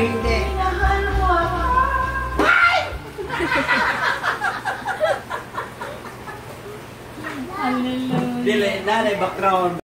hindi. Hinahal mo ako. Ay! Hallelujah. Dili, nanay background.